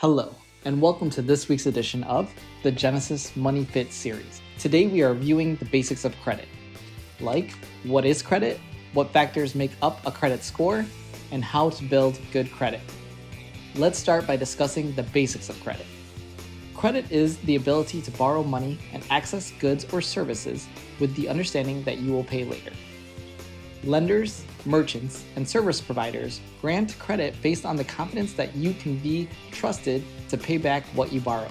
Hello, and welcome to this week's edition of the Genisys Money Fit series. Today we are reviewing the basics of credit, like what is credit, what factors make up a credit score, and how to build good credit. Let's start by discussing the basics of credit. Credit is the ability to borrow money and access goods or services with the understanding that you will pay later. Lenders, merchants, and service providers grant credit based on the confidence that you can be trusted to pay back what you borrowed,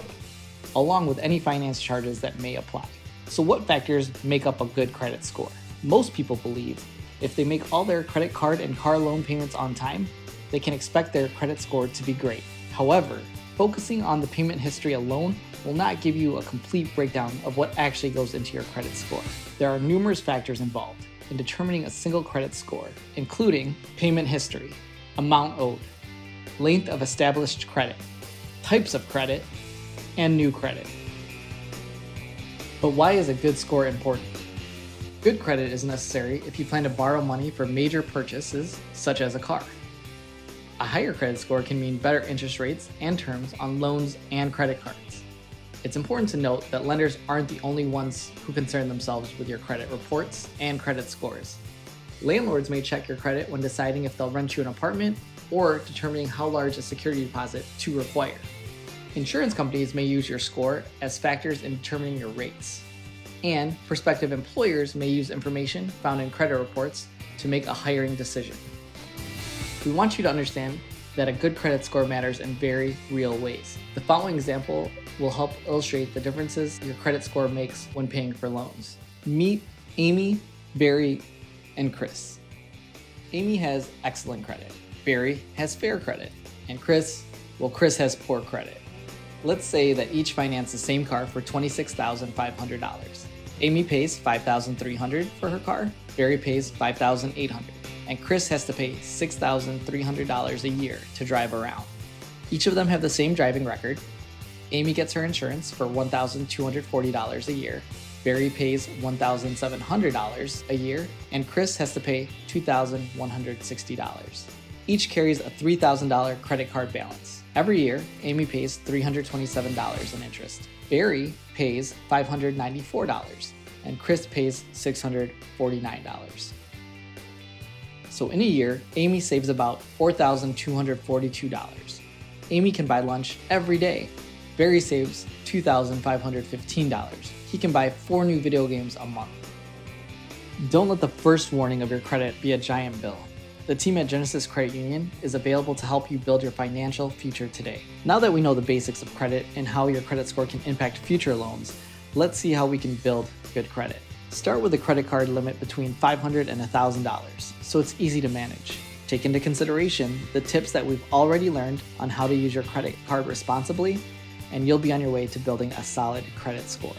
along with any finance charges that may apply. So, what factors make up a good credit score? Most people believe if they make all their credit card and car loan payments on time, they can expect their credit score to be great. However, focusing on the payment history alone will not give you a complete breakdown of what actually goes into your credit score. There are numerous factors involved in determining a single credit score, including payment history, amount owed, length of established credit, types of credit, and new credit. But why is a good score important? Good credit is necessary if you plan to borrow money for major purchases, such as a car. A higher credit score can mean better interest rates and terms on loans and credit cards. It's important to note that lenders aren't the only ones who concern themselves with your credit reports and credit scores. Landlords may check your credit when deciding if they'll rent you an apartment or determining how large a security deposit to require. Insurance companies may use your score as factors in determining your rates. And prospective employers may use information found in credit reports to make a hiring decision. We want you to understand that a good credit score matters in very real ways. The following example will help illustrate the differences your credit score makes when paying for loans. Meet Amy, Barry, and Chris. Amy has excellent credit, Barry has fair credit, and Chris, well, Chris has poor credit. Let's say that each finance the same car for $26,500. Amy pays $5,300 for her car, Barry pays $5,800, and Chris has to pay $6,300 a year to drive around. Each of them have the same driving record, Amy gets her insurance for $1,240 a year. Barry pays $1,700 a year, and Chris has to pay $2,160. Each carries a $3,000 credit card balance. Every year, Amy pays $327 in interest. Barry pays $594, and Chris pays $649. So in a year, Amy saves about $4,242. Amy can buy lunch every day Barry saves $2,515. He can buy four new video games a month. Don't let the first warning of your credit be a giant bill. The team at Genisys Credit Union is available to help you build your financial future today. Now that we know the basics of credit and how your credit score can impact future loans, let's see how we can build good credit. Start with a credit card limit between $500 and $1,000, so it's easy to manage. Take into consideration the tips that we've already learned on how to use your credit card responsibly and you'll be on your way to building a solid credit score.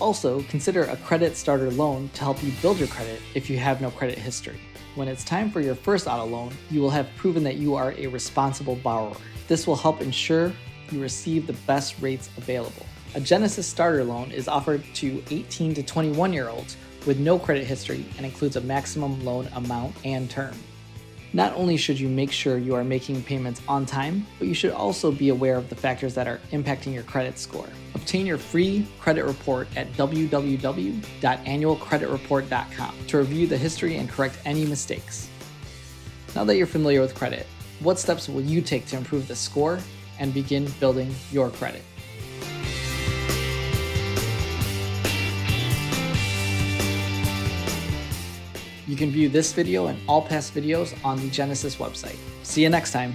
Also, consider a credit starter loan to help you build your credit if you have no credit history. When it's time for your first auto loan, you will have proven that you are a responsible borrower. This will help ensure you receive the best rates available. A Genisys starter loan is offered to 18 to 21 year olds with no credit history and includes a maximum loan amount and term. Not only should you make sure you are making payments on time, but you should also be aware of the factors that are impacting your credit score. Obtain your free credit report at www.annualcreditreport.com to review the history and correct any mistakes. Now that you're familiar with credit, what steps will you take to improve the score and begin building your credit? You can view this video and all past videos on the Genisys website. See you next time.